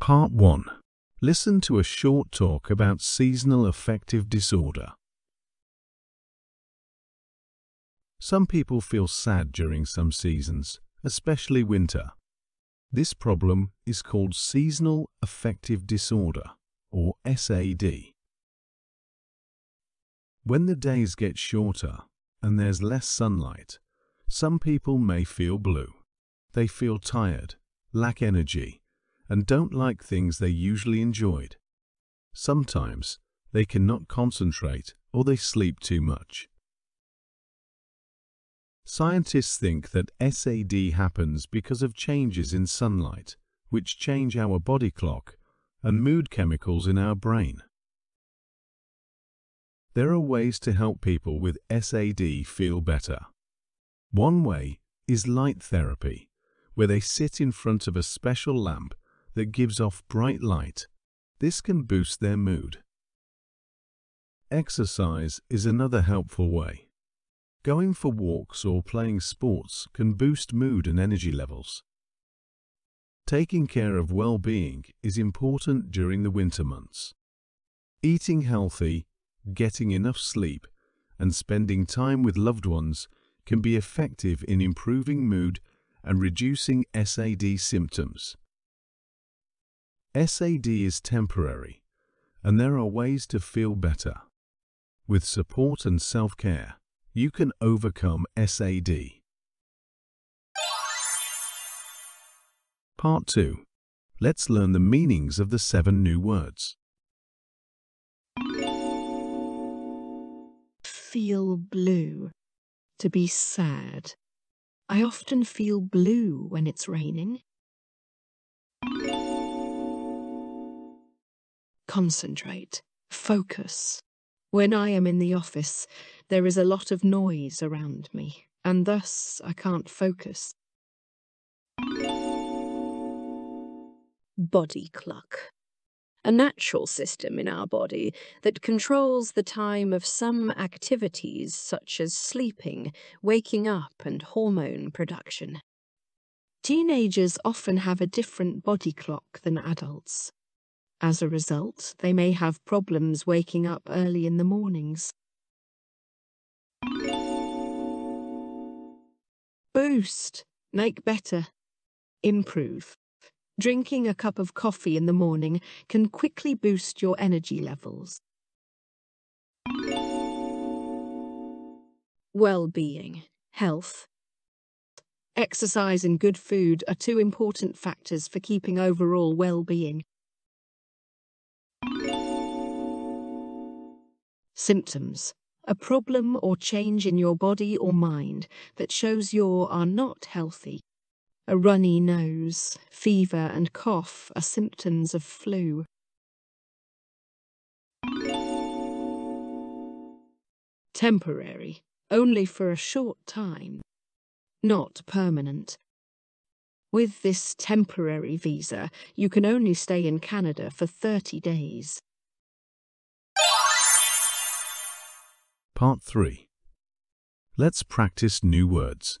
Part 1. Listen to a short talk about seasonal affective disorder. Some people feel sad during some seasons, especially winter. This problem is called seasonal affective disorder, or SAD. When the days get shorter and there's less sunlight, some people may feel blue. They feel tired, lack energy, and don't like things they usually enjoyed. Sometimes they cannot concentrate or they sleep too much. Scientists think that SAD happens because of changes in sunlight, which change our body clock and mood chemicals in our brain. There are ways to help people with SAD feel better. One way is light therapy, where they sit in front of a special lamp that gives off bright light. This can boost their mood. Exercise is another helpful way. Going for walks or playing sports can boost mood and energy levels. Taking care of well-being is important during the winter months. Eating healthy getting enough sleep, and spending time with loved ones can be effective in improving mood and reducing SAD symptoms. SAD is temporary, and there are ways to feel better. With support and self-care, you can overcome SAD. Part 2. Let's learn the meanings of the seven new words. feel blue, to be sad. I often feel blue when it's raining. Concentrate, focus. When I am in the office, there is a lot of noise around me, and thus I can't focus. Body clock a natural system in our body that controls the time of some activities such as sleeping, waking up, and hormone production. Teenagers often have a different body clock than adults. As a result, they may have problems waking up early in the mornings. Boost, make better, improve. Drinking a cup of coffee in the morning can quickly boost your energy levels. Well-being, health. Exercise and good food are two important factors for keeping overall well-being. Symptoms. A problem or change in your body or mind that shows you are not healthy. A runny nose, fever, and cough are symptoms of flu. Temporary, only for a short time, not permanent. With this temporary visa, you can only stay in Canada for 30 days. Part 3. Let's practice new words.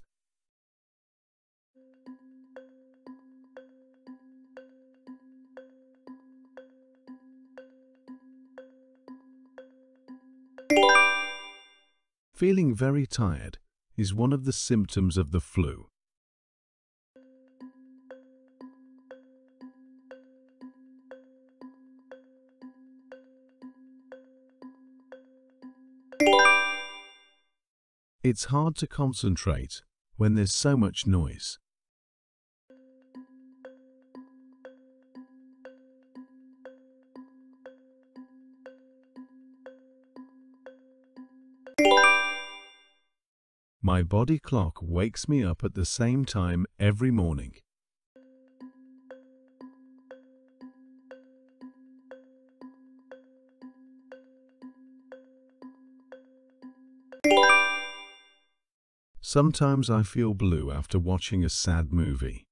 Feeling very tired is one of the symptoms of the flu. It's hard to concentrate when there's so much noise. My body clock wakes me up at the same time every morning. Sometimes I feel blue after watching a sad movie.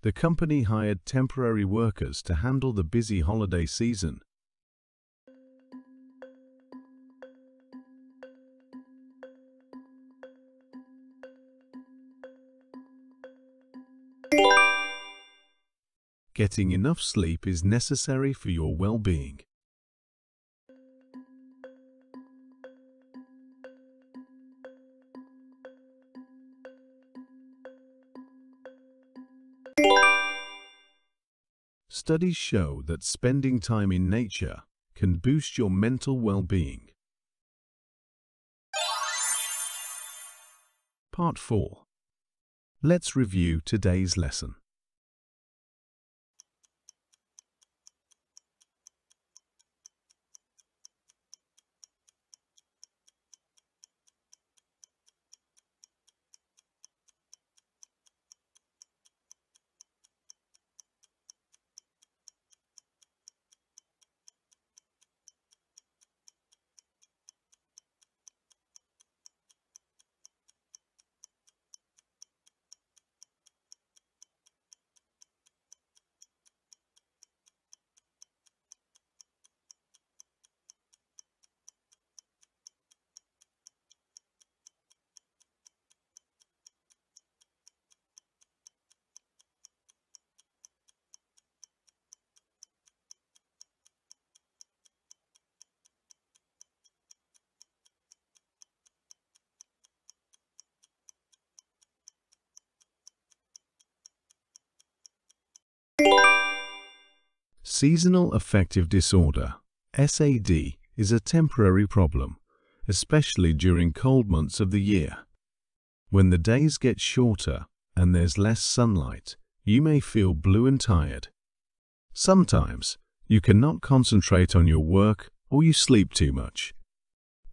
The company hired temporary workers to handle the busy holiday season. Getting enough sleep is necessary for your well-being. Studies show that spending time in nature can boost your mental well-being. Part 4. Let's review today's lesson. Seasonal affective disorder, SAD, is a temporary problem, especially during cold months of the year. When the days get shorter and there's less sunlight, you may feel blue and tired. Sometimes, you cannot concentrate on your work or you sleep too much.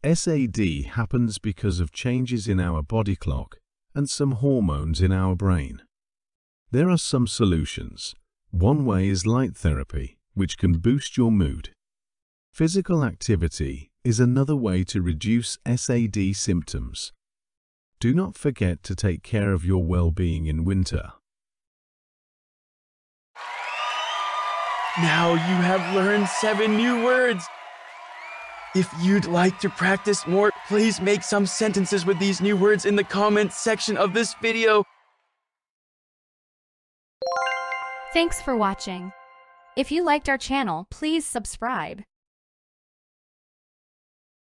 SAD happens because of changes in our body clock and some hormones in our brain. There are some solutions. One way is light therapy, which can boost your mood. Physical activity is another way to reduce SAD symptoms. Do not forget to take care of your well-being in winter. Now you have learned seven new words. If you'd like to practice more, please make some sentences with these new words in the comments section of this video. Thanks for watching. If you liked our channel, please subscribe.